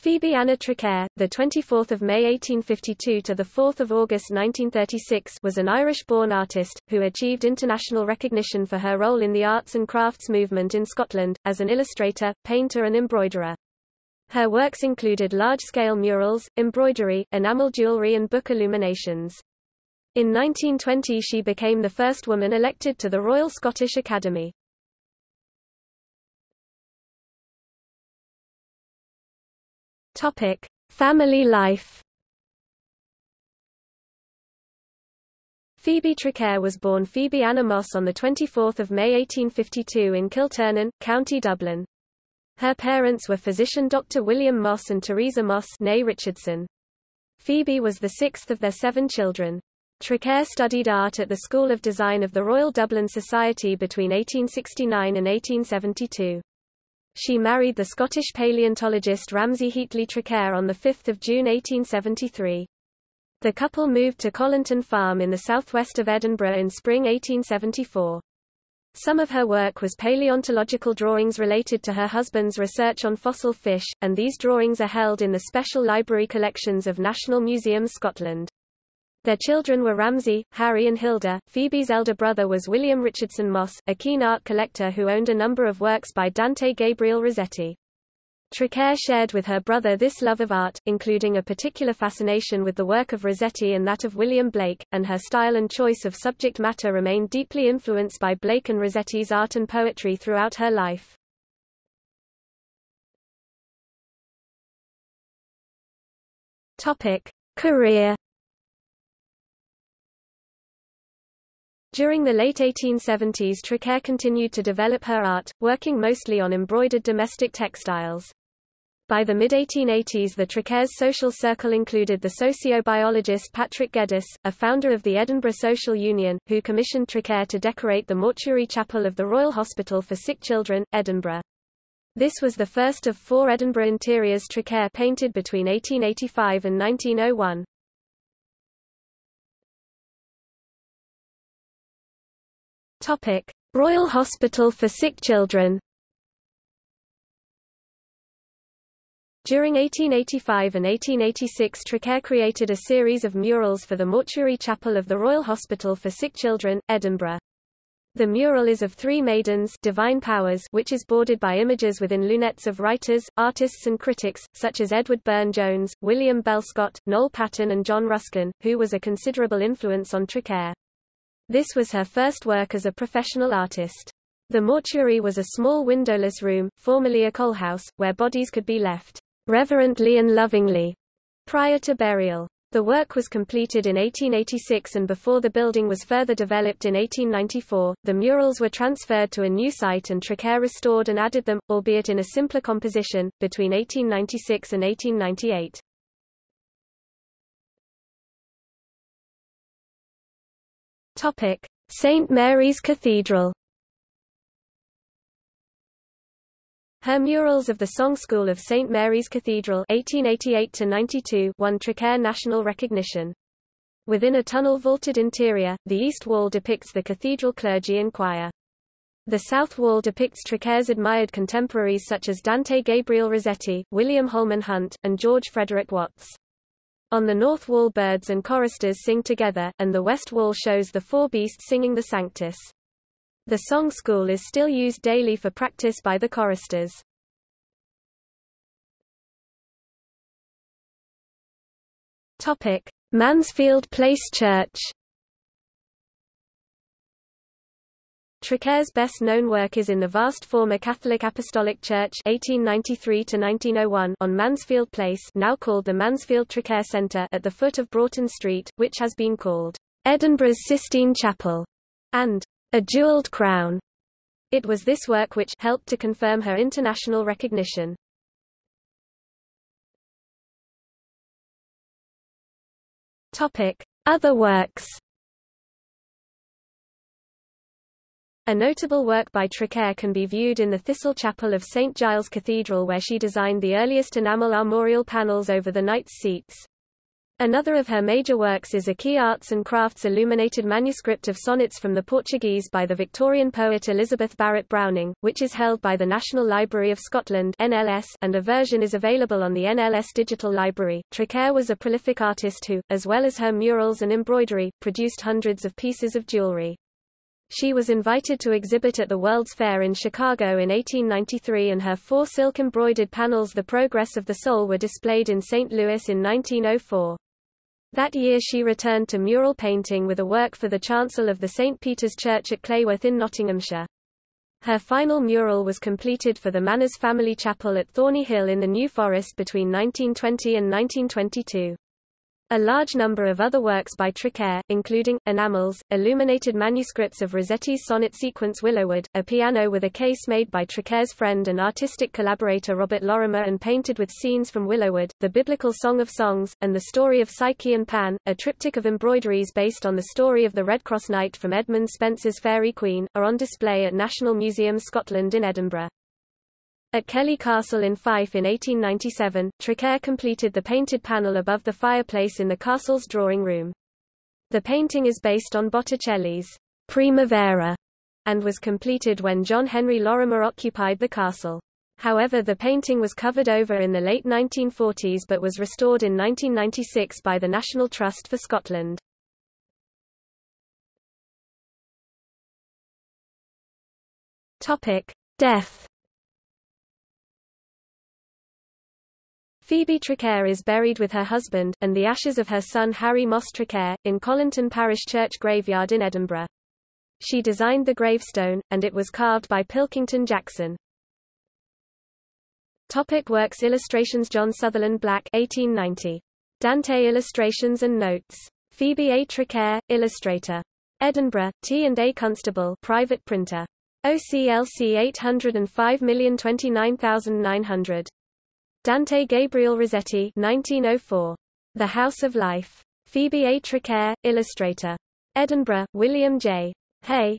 Phoebe Anna Traquair, the 24th of May 1852 to the 4th of August 1936, was an Irish-born artist who achieved international recognition for her role in the arts and crafts movement in Scotland as an illustrator, painter and embroiderer. Her works included large-scale murals, embroidery, enamel jewelry and book illuminations. In 1920 she became the first woman elected to the Royal Scottish Academy. Topic: Family life. Phoebe Traquair was born Phoebe Anna Moss on 24 May 1852 in Kilternan, County Dublin. Her parents were physician Dr. William Moss and Teresa Moss née Richardson. Phoebe was the sixth of their seven children. Traquair studied art at the School of Design of the Royal Dublin Society between 1869 and 1872. She married the Scottish paleontologist Ramsay Heatley Traquair on 5 June 1873. The couple moved to Colinton Farm in the southwest of Edinburgh in spring 1874. Some of her work was paleontological drawings related to her husband's research on fossil fish, and these drawings are held in the special library collections of National Museum Scotland. Their children were Ramsay, Harry and Hilda. Phoebe's elder brother was William Richardson Moss, a keen art collector who owned a number of works by Dante Gabriel Rossetti. Traquair shared with her brother this love of art, including a particular fascination with the work of Rossetti and that of William Blake, and her style and choice of subject matter remained deeply influenced by Blake and Rossetti's art and poetry throughout her life. Topic: Career During the late 1870s Traquair continued to develop her art, working mostly on embroidered domestic textiles. By the mid-1880s the Traquair's social circle included the sociobiologist Patrick Geddes, a founder of the Edinburgh Social Union, who commissioned Traquair to decorate the mortuary chapel of the Royal Hospital for Sick Children, Edinburgh. This was the first of four Edinburgh interiors Traquair painted between 1885 and 1901. Topic: Royal Hospital for Sick Children. During 1885 and 1886 Traquair created a series of murals for the mortuary chapel of the Royal Hospital for Sick Children, Edinburgh. The mural is of three maidens divine powers which is bordered by images within lunettes of writers, artists and critics, such as Edward Burne-Jones, William Bell Scott, Noel Paton and John Ruskin, who was a considerable influence on Traquair. This was her first work as a professional artist. The mortuary was a small windowless room, formerly a coal house, where bodies could be left reverently and lovingly prior to burial. The work was completed in 1886 and before the building was further developed in 1894, the murals were transferred to a new site and Traquair restored and added them, albeit in a simpler composition, between 1896 and 1898. Topic: St Mary's Cathedral. Her murals of the Song School of St Mary's Cathedral (1888–92) won Traquair national recognition. Within a tunnel-vaulted interior, the east wall depicts the cathedral clergy and choir. The south wall depicts Traquair's admired contemporaries such as Dante Gabriel Rossetti, William Holman Hunt, and George Frederick Watts. On the north wall birds and choristers sing together, and the west wall shows the four beasts singing the Sanctus. The song school is still used daily for practice by the choristers. Mansfield Place Church Traquair's best-known work is in the vast former Catholic Apostolic Church 1893 on Mansfield Place now called the Mansfield Traquair Centre at the foot of Broughton Street, which has been called Edinburgh's Sistine Chapel and a jewelled crown. It was this work which helped to confirm her international recognition. Other works A notable work by Traquair can be viewed in the Thistle Chapel of St Giles Cathedral where she designed the earliest enamel armorial panels over the knights' seats. Another of her major works is a Key Arts and Crafts illuminated manuscript of sonnets from the Portuguese by the Victorian poet Elizabeth Barrett Browning, which is held by the National Library of Scotland (NLS), and a version is available on the NLS Digital Library. Traquair was a prolific artist who, as well as her murals and embroidery, produced hundreds of pieces of jewelry. She was invited to exhibit at the World's Fair in Chicago in 1893 and her four silk-embroidered panels The Progress of the Soul were displayed in St. Louis in 1904. That year she returned to mural painting with a work for the chancel of the St. Peter's Church at Clayworth in Nottinghamshire. Her final mural was completed for the Manners family chapel at Thorney Hill in the New Forest between 1920 and 1922. A large number of other works by Traquair, including, enamels, illuminated manuscripts of Rossetti's sonnet sequence Willowwood, a piano with a case made by Traquair's friend and artistic collaborator Robert Lorimer and painted with scenes from Willowwood, the biblical Song of Songs, and the story of Psyche and Pan, a triptych of embroideries based on the story of the Red Cross Knight from Edmund Spenser's Faerie Queene, are on display at National Museum Scotland in Edinburgh. At Kellie Castle in Fife in 1897, Traquair completed the painted panel above the fireplace in the castle's drawing room. The painting is based on Botticelli's Primavera and was completed when John Henry Lorimer occupied the castle. However the painting was covered over in the late 1940s but was restored in 1996 by the National Trust for Scotland. Death Phoebe Traquair is buried with her husband, and the ashes of her son Harry Moss Traquair, in Colinton Parish Church graveyard in Edinburgh. She designed the gravestone, and it was carved by Pilkington Jackson. Topic works Illustrations John Sutherland Black 1890. Dante Illustrations and Notes. Phoebe A. Traquair, Illustrator. Edinburgh, T&A Constable private printer. OCLC 805029900. Dante Gabriel Rossetti 1904. The House of Life. Phoebe A. Traquair, illustrator. Edinburgh, William J. Hay,